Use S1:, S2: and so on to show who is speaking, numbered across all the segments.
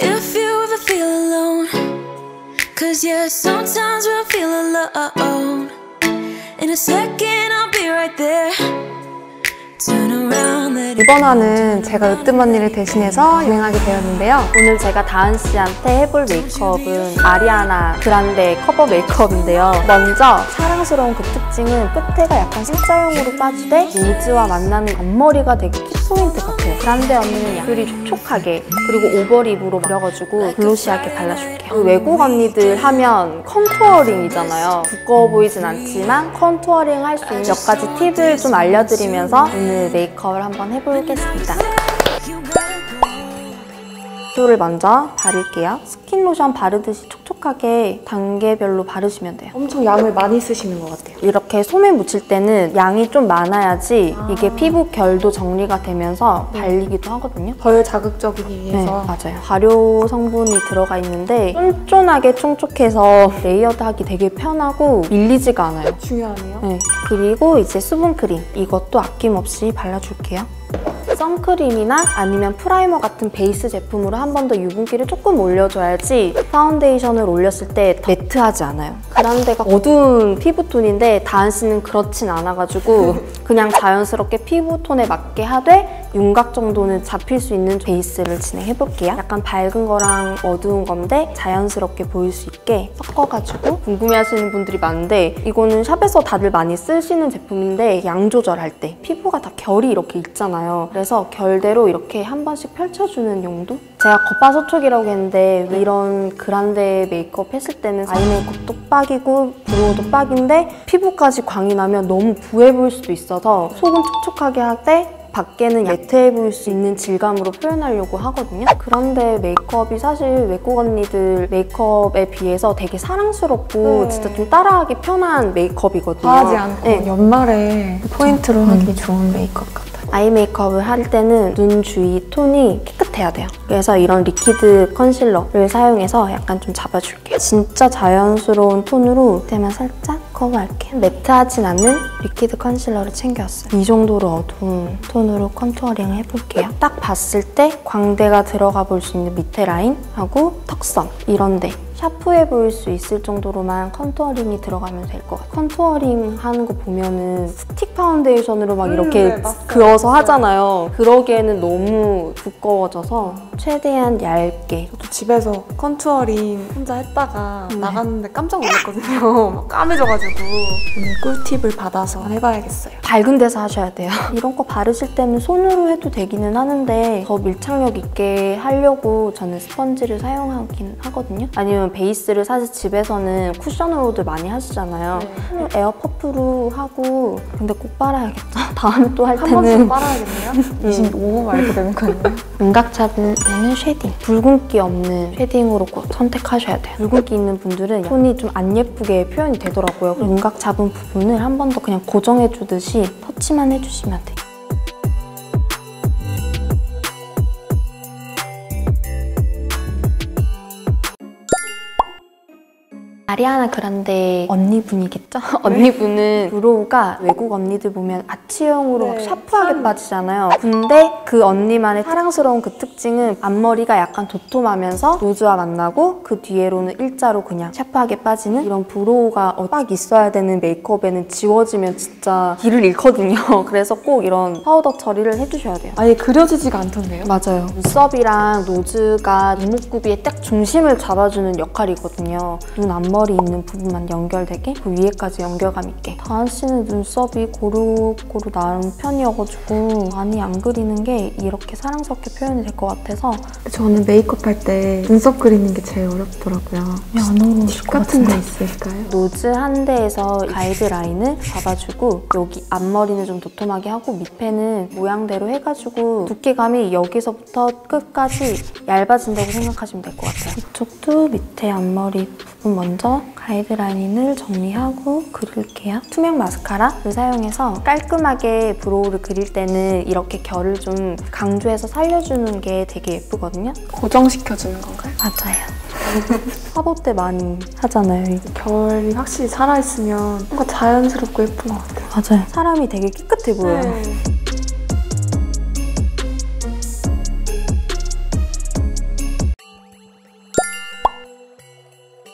S1: If you ever feel alone, cause yeah, sometimes we'll feel alone. In a second, I'll be right there. Turn around,
S2: 이번 화는 제가 으뜸 언니를 대신해서 진행하게 되었는데요.
S3: 오늘 제가 다은 씨한테 해볼 메이크업은 아리아나 그란데 커버 메이크업인데요. 먼저 사랑스러운 그 특징은 끝에가 약간 C자형으로 빠지되 로즈와 만나는 앞머리가 되게 키포인트 같아요. 그란데 언니는 약간 촉촉하게 그리고 over lip으로 그려가지고 glossy하게 발라줄게요. 그 외국 언니들 하면 contouring이잖아요. 두꺼워 보이진 않지만 contouring 할 수 있는 몇 가지 팁을 좀 알려드리면서 오늘 메이크업을 한번 해 보겠습니다. 를 먼저 바를게요. 스킨 로션 바르듯이 촉촉하게 단계별로 바르시면 돼요.
S2: 엄청 양을 많이 쓰시는 것 같아요.
S3: 이렇게 솜에 묻힐 때는 양이 좀 많아야지 이게 피부 결도 정리가 되면서 발리기도 하거든요.
S2: 덜 자극적이기
S3: 네,
S2: 위해서
S3: 맞아요. 발효 성분이 들어가 있는데 쫀쫀하게 촉촉해서 layered하기 되게 편하고 밀리지가 않아요.
S2: 중요하네요.
S3: 네, 그리고 이제 수분크림 이것도 아낌없이 발라줄게요. 선크림이나 아니면 primer 같은 베이스 제품으로 한 번 더 유분기를 조금 올려줘야지 파운데이션을 올렸을 때 matte하지 않아요. 그란데가 어두운 피부톤인데 다은 씨는 그렇진 않아가지고 그냥 자연스럽게 피부톤에 맞게 하되 윤곽 정도는 잡힐 수 있는 베이스를 진행해볼게요. 약간 밝은 거랑 어두운 건데 자연스럽게 보일 수 있게 섞어가지고 궁금해하시는 분들이 많은데 이거는 shop에서 다들 많이 쓰시는 제품인데 양 조절할 때 피부가 다 결이 이렇게 있잖아요. 그래서 결대로 이렇게 한 번씩 펼쳐주는 용도? 제가 겉바소촉이라고 했는데 이런 그란데 메이크업 했을 때는 eye 메이크업도 빡이고 brow도 빡인데 피부까지 광이 나면 너무 부해 보일 수도 있어서 속은 촉촉하게 할 때 밖에는 matte해 보일 수 있는 질감으로 표현하려고 하거든요. 그런데 메이크업이 사실 외국 언니들 메이크업에 비해서 되게 사랑스럽고
S2: 네.
S3: 진짜 좀 따라하기 편한 메이크업이거든요.
S2: 과하지 않고
S3: 네.
S2: 연말에 포인트로 하기 좋은 메이크업 같아요.
S3: eye 메이크업을 할 때는 눈 주위 톤이 깨끗해야 돼요. 그래서 이런 liquid concealer를 사용해서 약간 좀 잡아줄게요. 진짜 자연스러운 톤으로 그때만 살짝 커버할게요. matte하진 않는 liquid concealer를 챙겨왔어요. 이 정도로 어두운 톤으로 contouring을 해볼게요. 딱 봤을 때 광대가 들어가 볼 수 있는 밑에 라인하고 턱선 이런 데 샤프해 보일 수 있을 정도로만 contouring이 들어가면 될 것 같아요. contouring 하는 거 보면은 스틱 파운데이션으로 막 이렇게
S2: 네.
S3: 그어서 하잖아요. 그러기에는 너무 두꺼워져서 최대한 얇게
S2: 저도 집에서 contouring 혼자 했다가
S3: 네.
S2: 나갔는데 깜짝 놀랐거든요. 막 까매져가지고 오늘 꿀팁을 받아서 해봐야겠어요.
S3: 밝은 데서 하셔야 돼요. 이런 거 바르실 때는 손으로 해도 되기는 하는데 더 밀착력 있게 하려고 저는 스펀지를 사용하긴 하거든요. 아니면 베이스를 사실 집에서는 쿠션으로도 많이 하시잖아요.
S2: 네.
S3: 에어 퍼프로 하고 근데 꼭 빨아야겠죠. 다음에
S2: 또할한 번씩
S3: 때는
S2: 빨아야겠네요. 25분 이렇게 되는 거 아니에요?
S3: 윤곽 잡을 때는 shading. 붉은기 없는 shading으로 꼭 선택하셔야 돼요. 붉은기 있는 분들은 톤이 좀 안 예쁘게 표현이 되더라고요. 윤곽 잡은 부분을 한 번 더 그냥 고정해주듯이 터치만 해주시면 돼요. 아리아나 그란데 언니분이겠죠? 언니분은 brow가 외국 언니들 보면 아치형으로 막
S2: 네,
S3: 샤프하게
S2: 산.
S3: 빠지잖아요. 근데 그 언니만의 사랑스러운 그 특징은 앞머리가 약간 도톰하면서 로즈와 만나고 그 뒤에로는 일자로 그냥 샤프하게 빠지는 이런 brow가 어, 딱 있어야 되는 메이크업에는 지워지면 진짜 길을 잃거든요. 그래서 꼭 이런 파우더 처리를 해주셔야 돼요.
S2: 아예 그려지지가 않던데요?
S3: 맞아요. 눈썹이랑 nose가 이목구비의 딱 중심을 잡아주는 역할이거든요. 눈 앞머리 있는 부분만 연결되게 그 위에까지 연결감 있게. 다은 씨는 눈썹이 고루고루 나은 편이어가지고 많이 안 그리는 게 이렇게 사랑스럽게 표현이 될 것 같아서
S2: 저는 메이크업 할 때 눈썹 그리는 게 제일 어렵더라고요.
S3: 안 어려우실
S2: 팁 같은 거 있을까요?
S3: nose 한 데에서 가이드라인을 잡아주고 여기 앞머리는 좀 도톰하게 하고 밑에는 모양대로 해가지고 두께감이 여기서부터 끝까지 얇아진다고 생각하시면 될 것 같아요. 이쪽도 밑에 앞머리 부분 먼저 가이드라인을 정리하고 그릴게요. 투명 마스카라를 사용해서 깔끔하게 brow를 그릴 때는 이렇게 결을 좀 강조해서 살려주는 게 되게 예쁘거든요.
S2: 고정시켜주는 건가요?
S3: 맞아요. 화보 때 많이 하잖아요.
S2: 결이 확실히 살아있으면 뭔가 자연스럽고 예쁜 것 같아요.
S3: 맞아요. 사람이 되게 깨끗해 보여요.
S2: 네.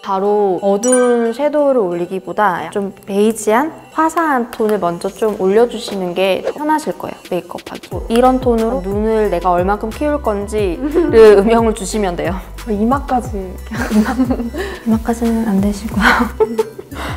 S3: 바로 어두운 섀도우를 올리기보다 좀 베이지한 화사한 톤을 먼저 좀 올려주시는 게 편하실 거예요, 메이크업하기. 뭐 이런 톤으로 눈을 내가 얼만큼 키울 건지를 음영을 주시면 돼요.
S2: 이마까지
S3: 이만까지는 안 되시고요.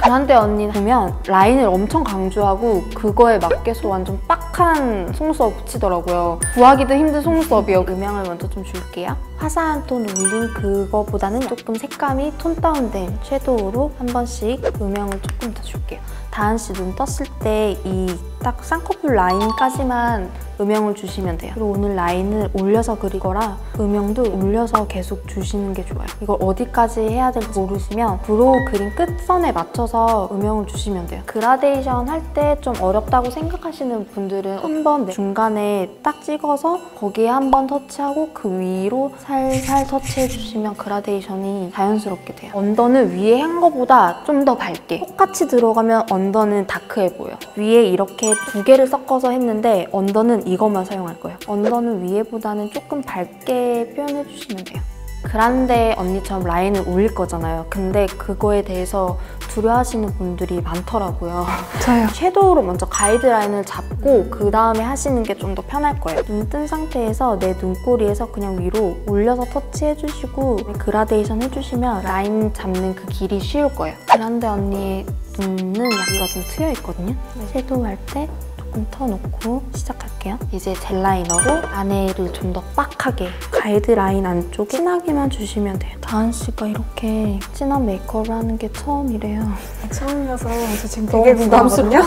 S3: 그런데 언니 보면 라인을 엄청 강조하고 그거에 맞게서 완전 빡한 속눈썹 붙이더라고요. 구하기도 힘든 속눈썹이요. 음영을 먼저 좀 줄게요. 화사한 톤 올린 그거보다는 조금 색감이 톤 다운된 섀도우로 한 번씩 음영을 조금 더 줄게요. 다은 씨 눈 떴을 때 이 딱 쌍꺼풀 라인까지만 음영을 주시면 돼요. 그리고 오늘 라인을 올려서 그릴 거라 음영도 올려서 계속 주시는 게 좋아요. 이걸 어디까지 해야 될지 모르시면 brow 그린 끝선에 맞춰서 음영을 주시면 돼요. 그라데이션 할 때 좀 어렵다고 생각하시는 분들은 한번 중간에 딱 찍어서 거기에 한 번 터치하고 그 위로 살살 터치해 주시면 그라데이션이 자연스럽게 돼요. 언더는 위에 한 거보다 좀 더 밝게 똑같이 들어가면 언더는 다크해 보여. 위에 이렇게 두 개를 섞어서 했는데 언더는 이것만 사용할 거예요. 언더는 위에보다는 조금 밝게 표현해 주시면 돼요. 그란데 언니처럼 라인을 올릴 거잖아요. 근데 그거에 대해서 두려워하시는 분들이 많더라고요.
S2: 저요.
S3: 섀도우로 먼저 가이드라인을 잡고 그 다음에 하시는 게 좀 더 편할 거예요. 눈 뜬 상태에서 내 눈꼬리에서 그냥 위로 올려서 터치해주시고 그라데이션 해주시면 라인 잡는 그 길이 쉬울 거예요. 그란데 언니의 눈은 여기가 좀 트여 있거든요. 섀도우 할 때 조금 터놓고 시작할게요. 이제 gel liner로 안에를 좀 더 빡하게 가이드 라인 안쪽에 진하게만 주시면 돼요. 다은 씨가 이렇게 진한 메이크업을 하는 게 처음이래요.
S2: 처음이어서 저 지금
S3: 너무
S2: 되게 부담스럽거든요.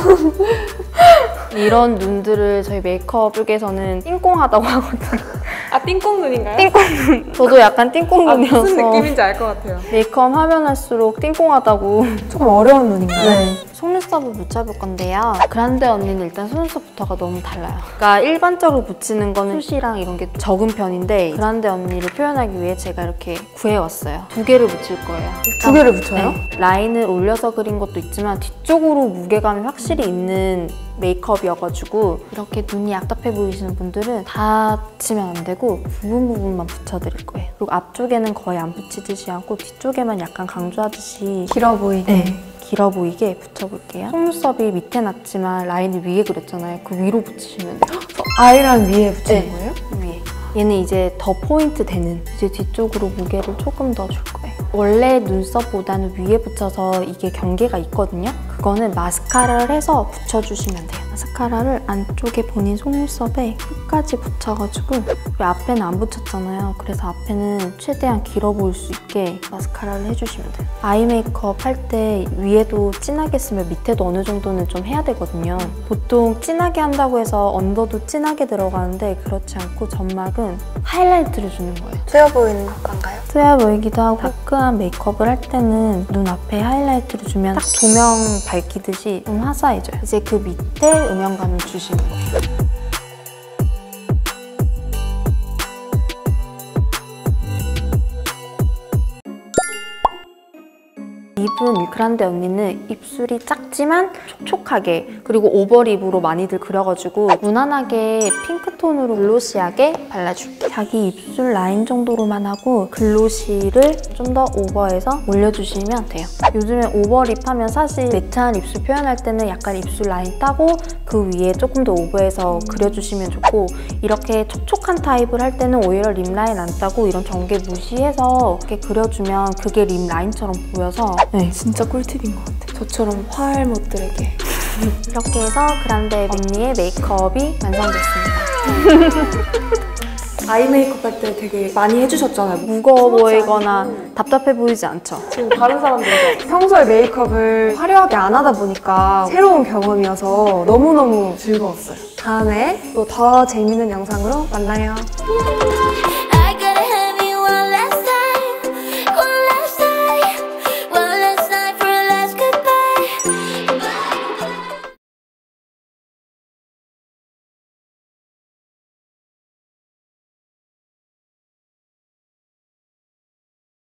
S3: 이런 눈들을 저희 메이크업 쪽에서는 띵꽁하다고 하거든요.
S2: 아 띵꽁 눈인가요?
S3: 띵꽁 저도 약간 띵꽁
S2: 아,
S3: 눈이어서
S2: 무슨 느낌인지 알 것 같아요.
S3: 메이크업 하면 할수록 띵꽁하다고
S2: 조금 어려운 눈인가요?
S3: 네. 속눈썹을 붙여볼 건데요. 그란데 언니는 일단 속눈썹부터가 너무 달라요. 그러니까 일반적으로 붙이는 거는 숱이랑 이런 게 적은 편인데 그란데 언니를 표현하기 위해 제가 이렇게 구해왔어요. 두 개를 붙일 거예요.
S2: 두 개를 붙여요?
S3: 네. 라인을 올려서 그린 것도 있지만 뒤쪽으로 무게감이 확실히 있는 메이크업이어가지고 이렇게 눈이 약답해 보이시는 분들은 다 붙이면 안 되고 부분 부분만 붙여드릴 거예요. 그리고 앞쪽에는 거의 안 붙이듯이 하고 뒤쪽에만 약간 강조하듯이
S2: 길어 보이게.
S3: 네, 길어 보이게 붙여볼게요. 속눈썹이 밑에 났지만 라인을 위에 그렸잖아요. 그 위로 붙이시면 돼요.
S2: 아이라인 위에 붙이는
S3: 네.
S2: 거예요?
S3: 위에. 얘는 이제 더 포인트 되는 이제 뒤쪽으로 무게를 조금 더 줄 거예요. 원래 눈썹보다는 위에 붙여서 이게 경계가 있거든요. 그거는 마스카라를 해서 붙여주시면 돼요. 마스카라를 안쪽에 본인 속눈썹에 끝까지 붙여가지고 왜 앞에는 안 붙였잖아요. 그래서 앞에는 최대한 길어 보일 수 있게 마스카라를 해주시면 돼요. 아이 메이크업 할 때 위에도 진하게 쓰면 밑에도 어느 정도는 좀 해야 되거든요. 보통 진하게 한다고 해서 언더도 진하게 들어가는데 그렇지 않고 점막은 하이라이트를 주는 거예요.
S2: 트여 보이는 효과인가요?
S3: 트여 보이기도 하고 다크한 메이크업을 할 때는 눈 앞에 하이라이트를 주면 딱 조명 밝히듯이 좀 화사해져요. 이제 그 밑에 음영감을 주시는 거예요. 입은 그란데 언니는 입술이 작지만 촉촉하게 그리고 over lip으로 많이들 그려가지고 무난하게 핑크톤으로 glossy하게 발라줄게요. 자기 입술 라인 정도로만 하고 glossy를 좀 더 오버해서 올려주시면 돼요. 요즘에 over lip 하면 사실 matte한 입술 표현할 때는 약간 입술 라인 따고 그 위에 조금 더 오버해서 그려주시면 좋고 이렇게 촉촉한 타입을 할 때는 오히려 lip line 안 따고 이런 경계 무시해서 이렇게 그려주면 그게 lip line처럼 보여서 네,
S2: 진짜 꿀팁인 것 같아요. 저처럼 화알못들에게.
S3: 이렇게 해서 그란데 언니의 메이크업이 완성됐습니다.
S2: 아이 메이크업 할 때 되게 많이 해주셨잖아요.
S3: 무거워 보이거나 답답해 보이지 않죠?
S2: 지금 다른 사람들도 평소에 메이크업을 화려하게 안 하다 보니까 새로운 경험이어서 너무너무 즐거웠어요. 다음에 또 더 재밌는 영상으로 만나요.